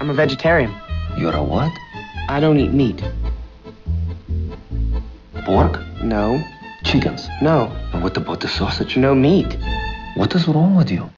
I'm a vegetarian. You're a what? I don't eat meat. Pork? No. Chickens? No. And what about the sausage? No meat. What is wrong with you?